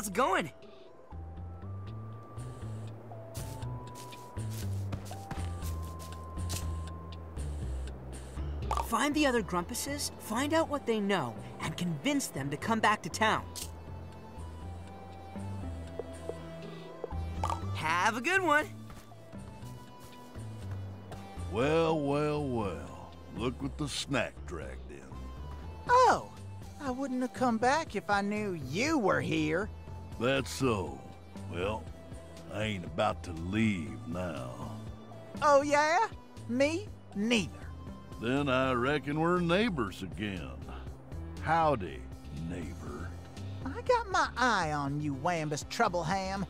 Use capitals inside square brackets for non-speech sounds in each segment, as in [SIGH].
How's it going? Find the other Grumpuses, find out what they know, and convince them to come back to town. Have a good one. Well, well, well. Look what the snack dragged in. Oh, I wouldn't have come back if I knew you were here. That's so. Well, I ain't about to leave now. Oh, yeah? Me? Neither. Then I reckon we're neighbors again. Howdy, neighbor. I got my eye on you, Wambus Troubleham.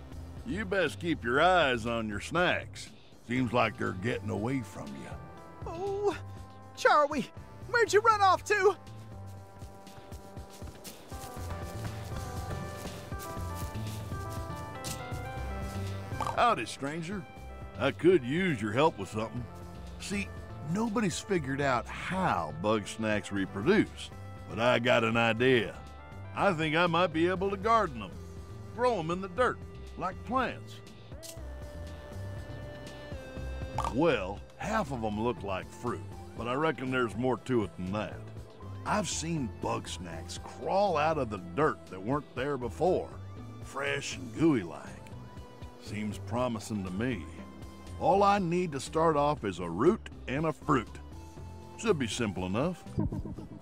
You best keep your eyes on your snacks. Seems like they're getting away from you. Oh, Charlie, where'd you run off to? Howdy, stranger. I could use your help with something. See, nobody's figured out how Bugsnax reproduce, but I got an idea. I think I might be able to garden them, grow them in the dirt, like plants. Well, half of them look like fruit, but I reckon there's more to it than that. I've seen Bugsnax crawl out of the dirt that weren't there before, fresh and gooey like. Seems promising to me. All I need to start off is a root and a fruit. Should be simple enough. [LAUGHS]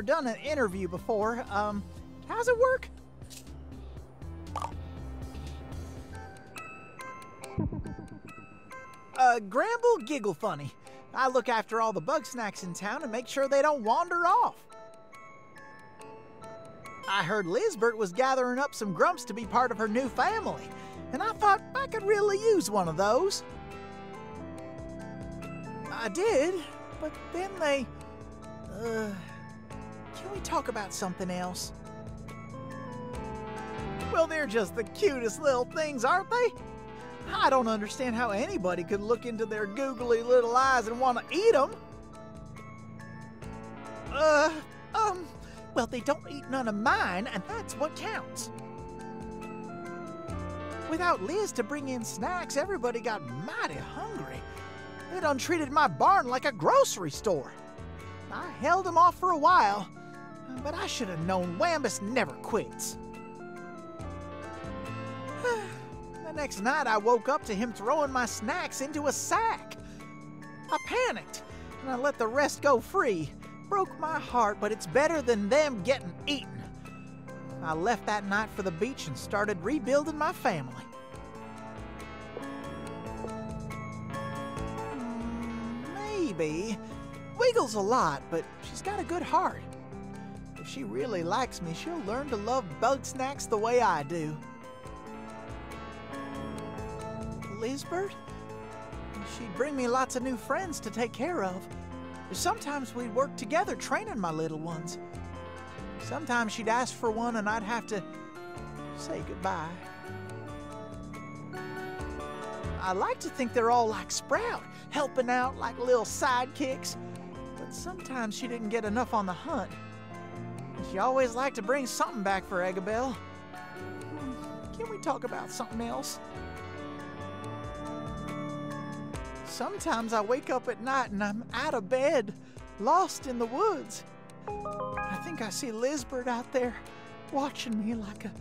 never done an interview before. Um, how's it work? Uh, Gramble Gigglefunny. I look after all the Bugsnax in town and make sure they don't wander off. I heard Lizbert was gathering up some grumps to be part of her new family, and I thought I could really use one of those. I did, but then they. Uh, can we talk about something else? Well, they're just the cutest little things, aren't they? I don't understand how anybody could look into their googly little eyes and want to eat them. Uh, um, well, they don't eat none of mine, and that's what counts. Without Liz to bring in snacks, everybody got mighty hungry. They done treated my barn like a grocery store. I held them off for a while, but I should have known Wambus never quits. [SIGHS] the next night, I woke up to him throwing my snacks into a sack. I panicked, and I let the rest go free. Broke my heart, but it's better than them getting eaten. I left that night for the beach and started rebuilding my family. Hmm, Maybe. Wiggles a lot, but she's got a good heart. She really likes me, she'll learn to love Bugsnax the way I do. Lizbert? She'd bring me lots of new friends to take care of. Sometimes we'd work together training my little ones. Sometimes she'd ask for one and I'd have to say goodbye. I like to think they're all like Sprout, helping out like little sidekicks. But sometimes she didn't get enough on the hunt. She always liked to bring something back for Eggabell. Can we talk about something else? Sometimes I wake up at night and I'm out of bed, lost in the woods. I think I see Lizbert out there watching me like a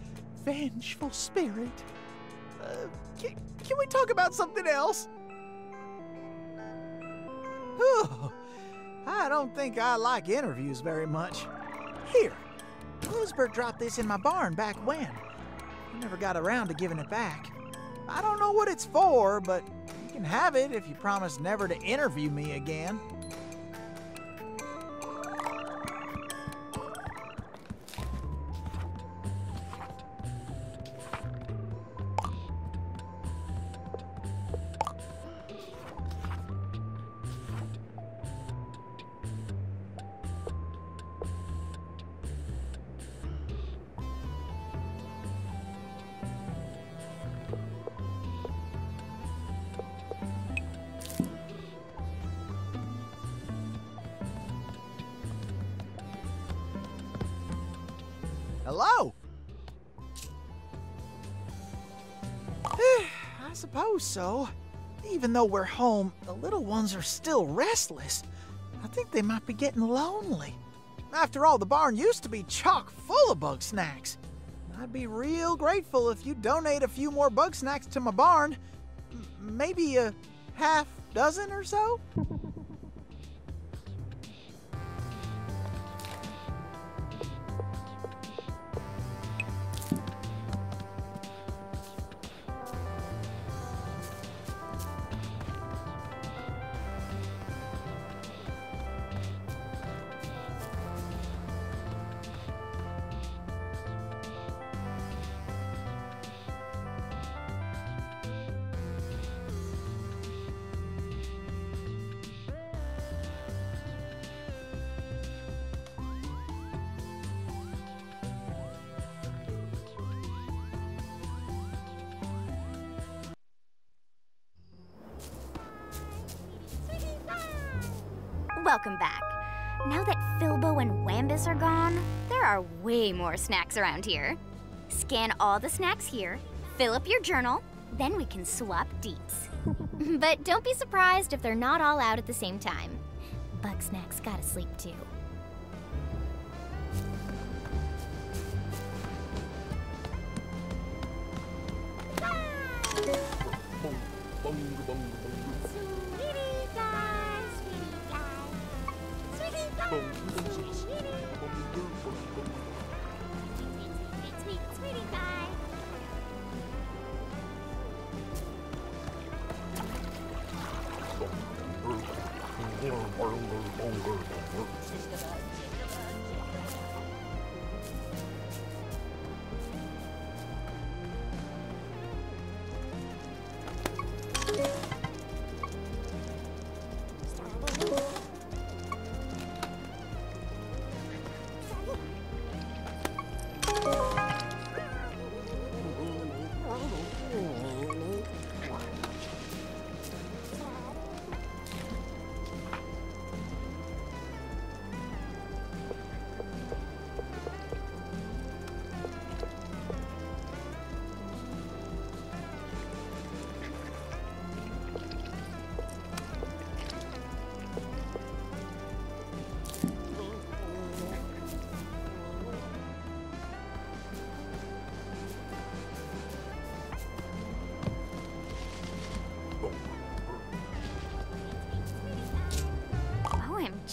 vengeful spirit. Uh, can, can we talk about something else? Whew. I don't think I like interviews very much. Here, Lizbert dropped this in my barn back when. I never got around to giving it back. I don't know what it's for, but you can have it if you promise never to interview me again. Hello? [SIGHS] I suppose so. Even though we're home, the little ones are still restless. I think they might be getting lonely. After all, the barn used to be chock full of Bugsnax. I'd be real grateful if you donate a few more Bugsnax to my barn. M- maybe a half dozen or so? Welcome back. Now that Filbo and Wambus are gone, there are way more snacks around here. Scan all the snacks here, fill up your journal, then we can swap deets. [LAUGHS] but don't be surprised if they're not all out at the same time. Bugsnax gotta sleep too.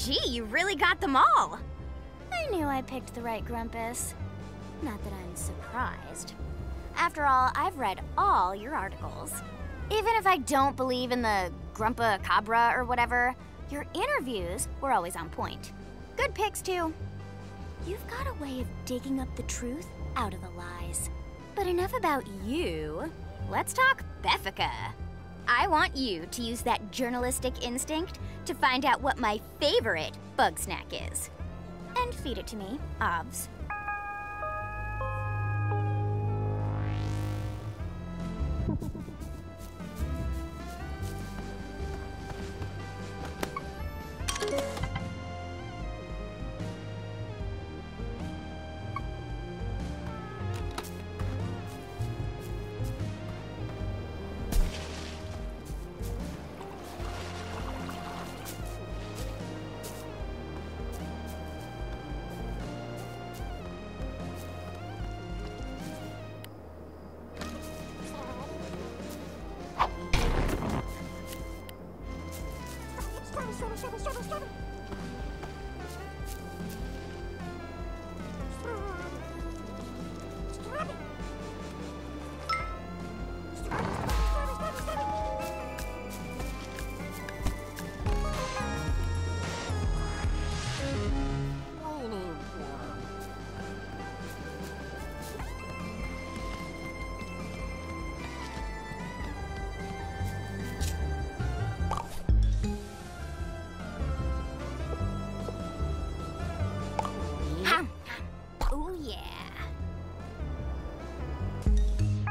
OMG, you really got them all! I knew I picked the right Grumpus. Not that I'm surprised. After all, I've read all your articles. Even if I don't believe in the Grumpa Cabra or whatever, your interviews were always on point. Good picks, too. You've got a way of digging up the truth out of the lies. But enough about you. Let's talk Beffica. I want you to use that journalistic instinct to find out what my favorite Bugsnak is. And feed it to me, Ovs. そろそろそろそろ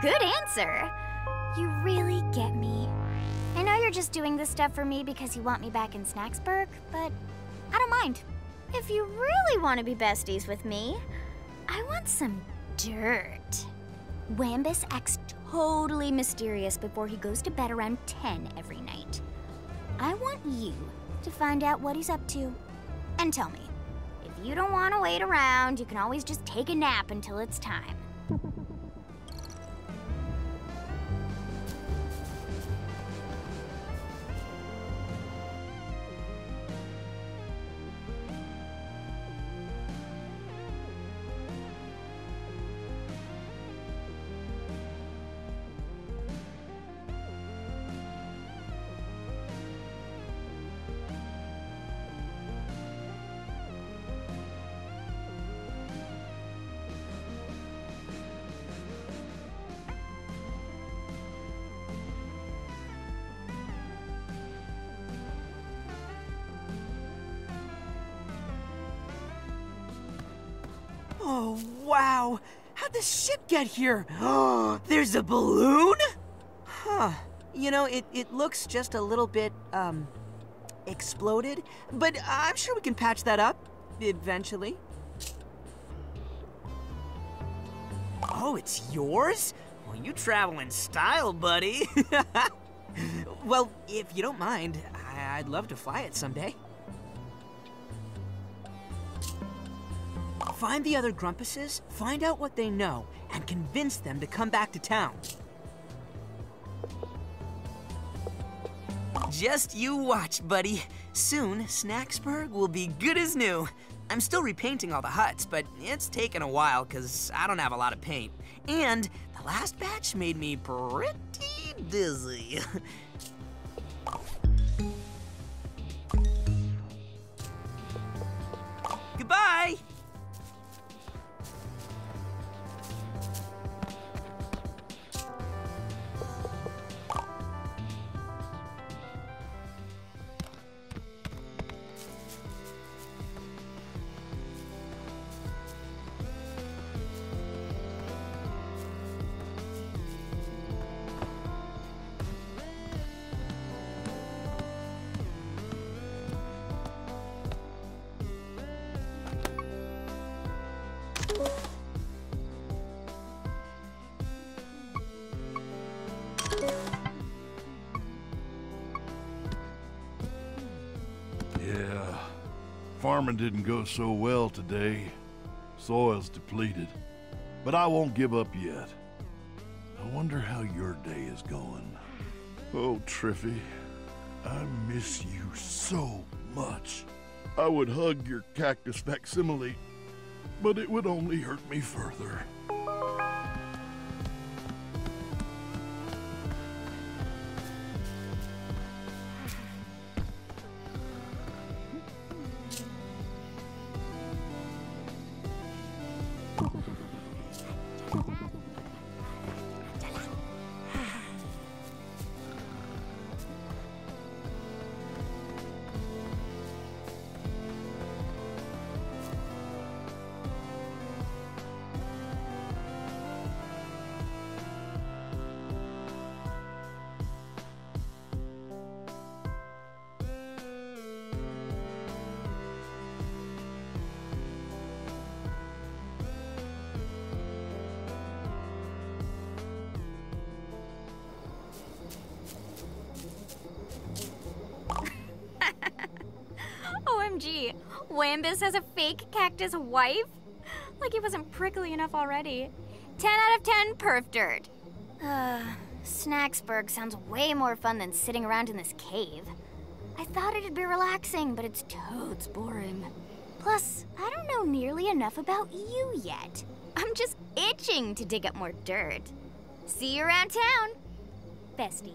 Good answer. You really get me. I know you're just doing this stuff for me because you want me back in Snacksburg, but I don't mind. If you really want to be besties with me, I want some dirt. Wambus acts totally mysterious before he goes to bed around 10 every night. I want you to find out what he's up to and tell me. If you don't want to wait around, you can always just take a nap until it's time. [LAUGHS] Oh, wow. How'd the ship get here? Oh, there's a balloon? Huh. You know, it, it looks just a little bit, um, exploded, but I'm sure we can patch that up eventually. Oh, it's yours? Well, you travel in style, buddy. [LAUGHS] well, if you don't mind, I- I'd love to fly it someday. Find the other Grumpuses, find out what they know, and convince them to come back to town. Just you watch, buddy. Soon, Snacksburg will be good as new. I'm still repainting all the huts, but it's taken a while because I don't have a lot of paint. And the last batch made me pretty dizzy. [LAUGHS] farming didn't go so well today. Soil's depleted. But I won't give up yet. I wonder how your day is going. Oh, Triffy, I miss you so much. I would hug your cactus facsimile, but it would only hurt me further. OMG, Wambus has a fake cactus wife? Like he wasn't prickly enough already. 10 out of 10 perf dirt. Snacksburg sounds way more fun than sitting around in this cave. I thought it'd be relaxing, but it's totes boring. Plus, I don't know nearly enough about you yet. I'm just itching to dig up more dirt. See you around town, bestie.